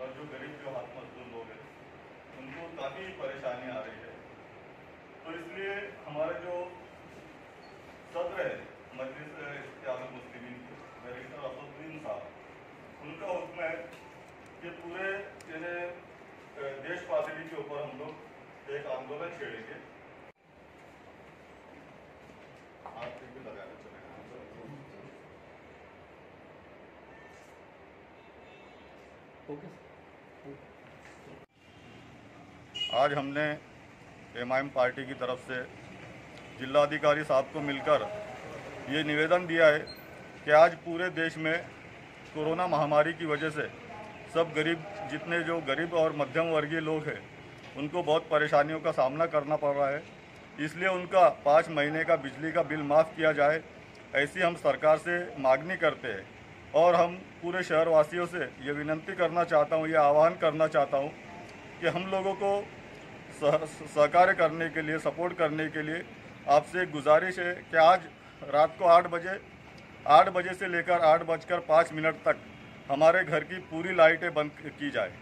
और जो गरीब जो हाथ मजदूर लोग हैं, उनको काफ़ी परेशानी आ रही है। तो इसलिए हमारे जो सदर है, मजलिस इस्तेमाल मुस्लिम डायरेक्टर असदुद्दीन साहब, उनका हुक्म है कि पूरे देश पासिडी के ऊपर हम लोग एक आंदोलन छेड़ेंगे। ओके आज हमने एम पार्टी की तरफ़ से जिलाधिकारी साहब को मिलकर ये निवेदन दिया है कि आज पूरे देश में कोरोना महामारी की वजह से सब गरीब, जितने जो गरीब और मध्यम वर्गीय लोग हैं, उनको बहुत परेशानियों का सामना करना पड़ रहा है। इसलिए उनका पाँच महीने का बिजली का बिल माफ़ किया जाए, ऐसी हम सरकार से मांगनी करते हैं। और हम पूरे शहरवासियों से ये विनंती करना चाहता हूँ, ये आह्वान करना चाहता हूँ कि हम लोगों को सह- सहकार्य करने के लिए, सपोर्ट करने के लिए आपसे गुजारिश है कि आज रात को आठ बजे आठ बजे से लेकर आठ बजकर पाँच मिनट तक हमारे घर की पूरी लाइटें बंद की जाए।